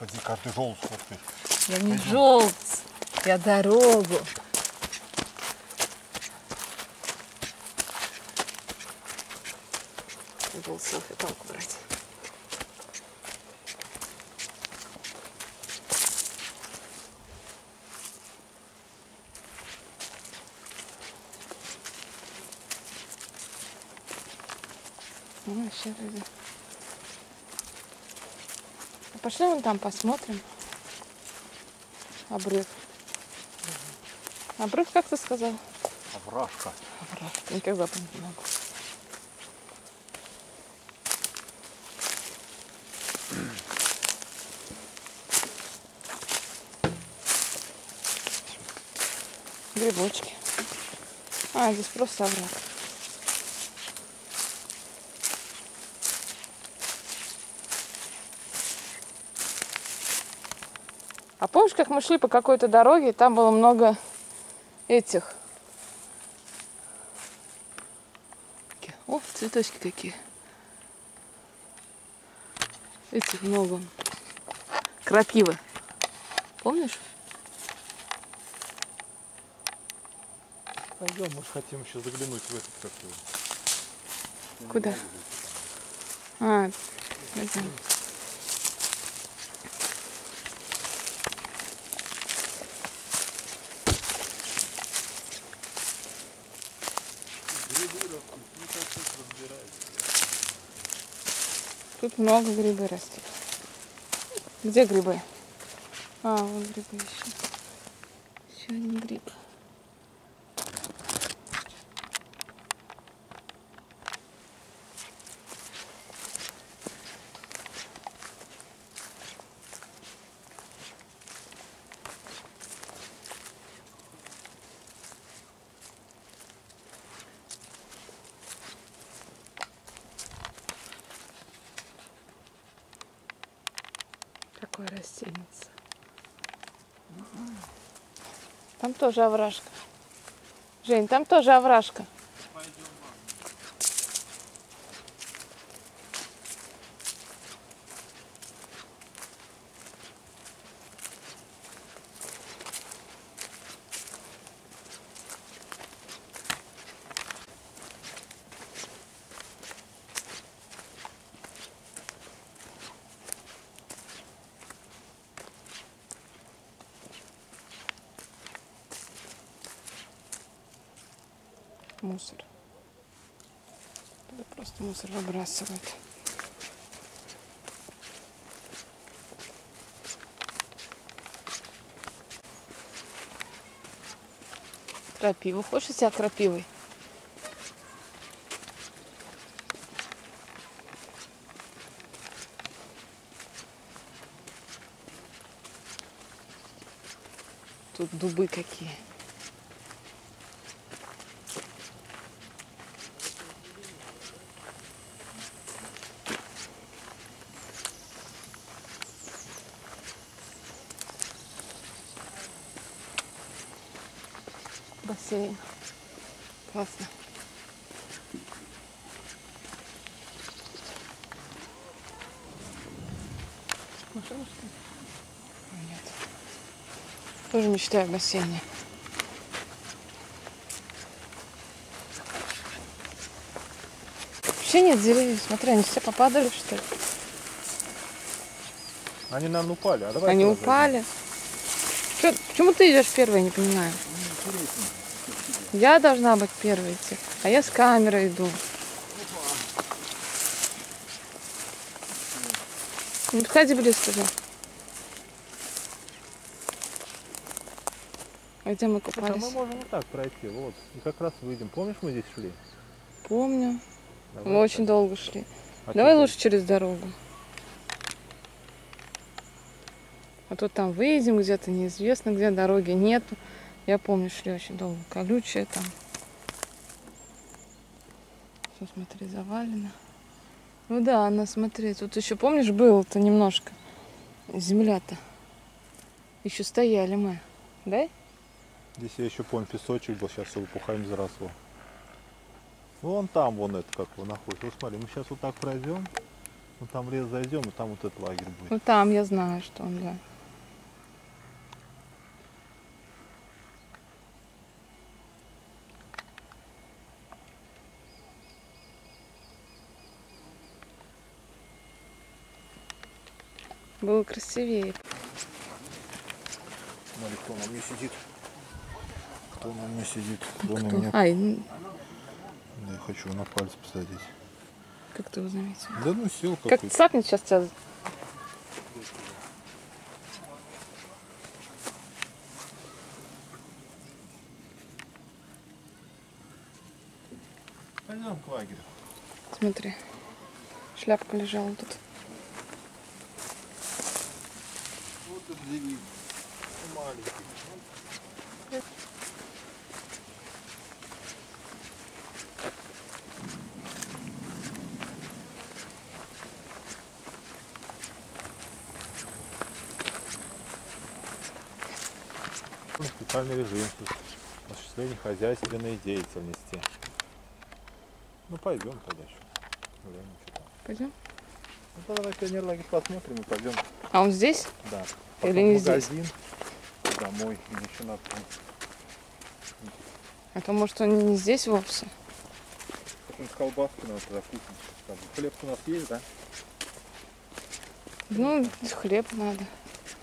Господи, как ты желтый. Я не желт, я дорогу. Был селфи палку брать. Ну, сейчас вроде. Пошли вон там посмотрим. Обрыв. Обрыв, как ты сказал? Овражка. Обрыв. Никогда там не могу. Грибочки. А, здесь просто овраг. А помнишь, как мы шли по какой-то дороге, и там было много этих. О, цветочки какие. Этих много. Крапивы. Помнишь? Пойдем, мы же хотим еще заглянуть в этот его. Куда? А, пойдем. Тут много грибы растет. Где грибы? А, вот грибы еще. Еще один гриб. Такое растеница. Там тоже овражка. Жень, там тоже овражка. Мусор. Туда просто мусор выбрасывают. Крапиву. Хочешь у тебя крапивой? Тут дубы какие. Бассейн. Классно. Машина, что ли? Нет. Тоже мечтаю о бассейне. Вообще нет деревьев. Смотри, они все попадали, что ли? Они, наверное, упали. А давай Они зайдем. упали. Чё, почему ты идешь первой, я не понимаю? Я должна быть первой идти, а я с камерой иду. Не подходи близко же. А где мы Слушай, а купались? мы можем вот так пройти, вот. И как раз выйдем. Помнишь, мы здесь шли? Помню. Давай Мы очень так. долго шли. А Давай лучше через дорогу. А то там выйдем где-то, неизвестно где, дороги нету. Я помню, шли очень долго. Колючая там. Все, смотри, завалено. Ну да, она, смотри, тут еще, помнишь, было-то немножко. Земля-то. Еще стояли мы. Да? Здесь я еще помню, песочек был, сейчас все лопухами заросло. Вон там, вон это как его находится. Вот смотри, мы сейчас вот так пройдем. Ну там в лес зайдем, и там вот этот лагерь будет. Ну там я знаю, что он, да. Было красивее. Смотри, кто на мне сидит. Кто на мне сидит? Кто на Кто? меня? Ай, ну, Да, я хочу на палец посадить. как ты его заметил? Да ну сел Как какой-то. цапнет сейчас тебя. Пойдем к лагерю. Смотри, шляпка лежала тут. Этот зелень. Маленький. Ну, Специальный режим тут. Осуществление хозяйственной деятельности. Ну пойдем тогда еще. Пойдем. Ну тогда на пионерлагерь посмотрим и пойдем. А он здесь? Да. Или Потом не в здесь? магазин. Домой. Или еще надо там А то может он не здесь вовсе. какую-нибудь колбаску надо туда купить. Там Хлеб у нас есть, да? Ну, хлеб надо.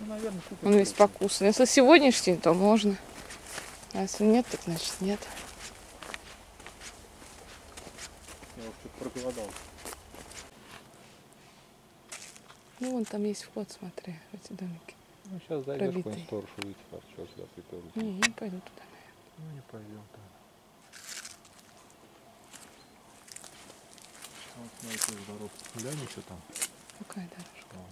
Ну, наверное, купим. Он весь хлеб. покусанный. Если сегодняшний, то можно. А если нет, так значит нет. Я уже что-то проголодался. Ну, вон там есть вход, смотри, в эти домики. Ну, сейчас зайдешь Пробитый. какой-нибудь сторож увидишь, а что сюда приперлись. Не, не пойду туда, наверное. Ну, не пойдем там. Вот на эту дорогу. Глянь, что там. Какая дорожка? Вон.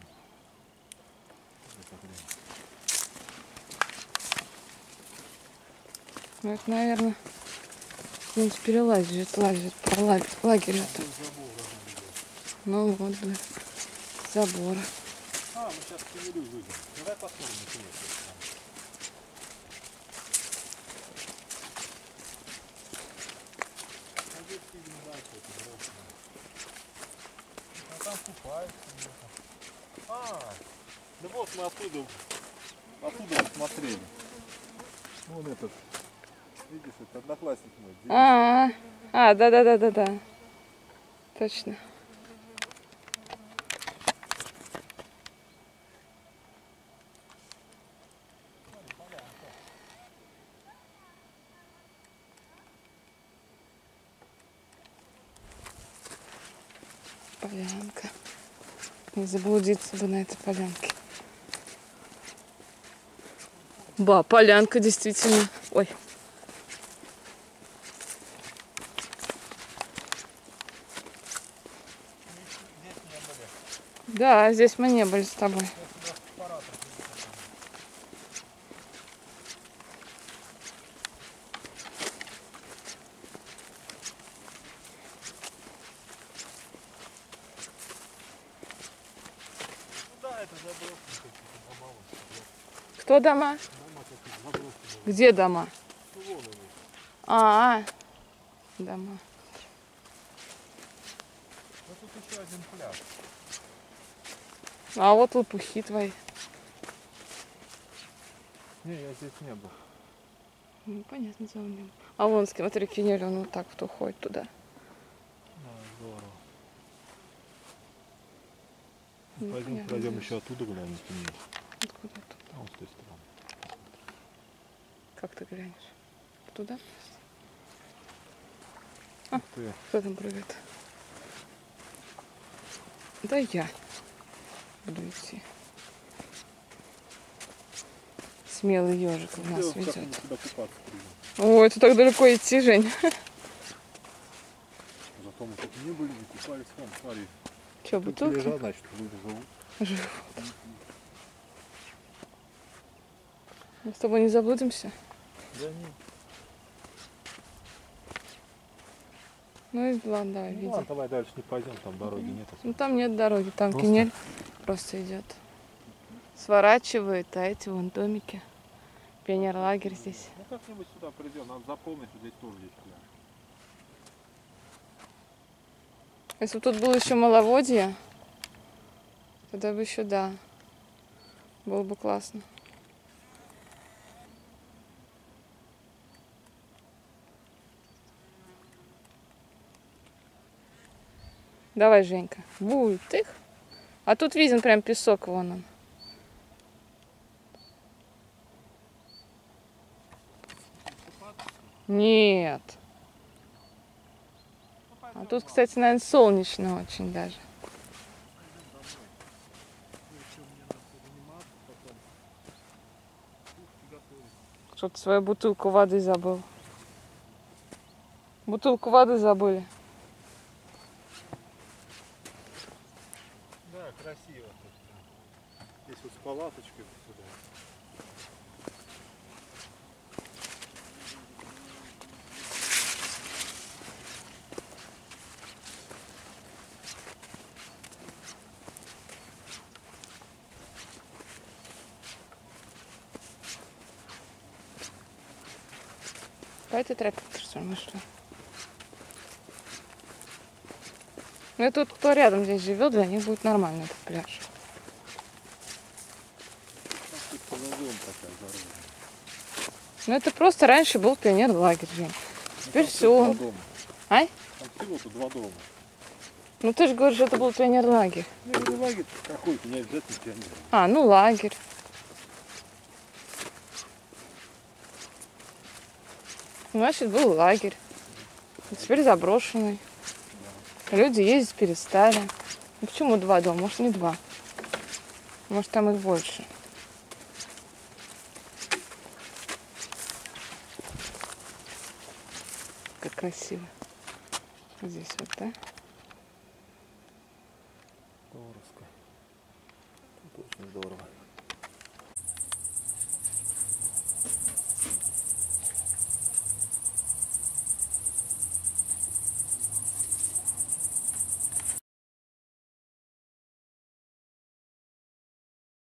Ну, это, наверное, где-нибудь перелазит, лазит, по это. Ну вот, блин, забора. Мы сейчас Кемелю выйдем. Давай посмотрим на Кемель. что там. А. А там купаются. А, да вот мы оттуда, оттуда смотрели. Вон этот, видишь, это одноклассник мой. А, а, да, да, да, да, да. Точно. Полянка. Не заблудиться бы на этой полянке. Ба, полянка действительно. Ой, Да, здесь мы не были с тобой. Ну да, это заброски какие-то, забавы. Кто дома? Где дома? А, -а. дома. Ну тут еще один пляж. А вот лопухи твои. Не, я здесь не был. Ну, понятно, за. А вон, смотри, кинель, он вот так вот уходит туда. Да, здорово. Ну, Пойдем пройдем еще оттуда глянем. Откуда тут? А вот с той стороны. Как ты глянешь? Туда? Ух ты. Кто там прыгает? Да я буду идти. Смелый ежик у нас Сделать, ведет. Ой, это так далеко идти, Жень. Зато мы тут не были, не купались. Вон, смотри. Тут бутылки? лежат, значит, живут. Мы с тобой не заблудимся? Да не. Ну и ладно, давай, Ну види. ладно, давай дальше не пойдем, там дороги нет. Ну там нет дороги, там Просто? кинель просто идет. Сворачивает, а эти вон домики. Пионерлагерь здесь. Ну как-нибудь сюда придем, надо запомнить, что здесь тоже есть пляж. Если бы тут было еще маловодье, Тогда бы еще да. Было бы классно. Давай, Женька. Бультых. А тут виден прям песок вон он. Нет. А тут, кстати, наверное, солнечно очень даже. Что-то свою бутылку воды забыл. Бутылку воды забыли. Да, красиво. Здесь вот с палаточкой сюда. Ли, мы шли? Ну и тут кто рядом здесь живет, для них будет нормально этот пляж. Ну это просто раньше был пионер-лагерь, Жень. Теперь Там все. два дома. Ай? Там всего-то два дома. Ну ты же говоришь, это был пионер-лагерь. Ну, лагерь какой-то, не обязательно пионер. А, ну лагерь. Значит, был лагерь. Теперь заброшенный. Люди ездить перестали. Ну, почему два дома? Может, не два. Может, там их больше. Как красиво. Здесь вот, да? Здорово.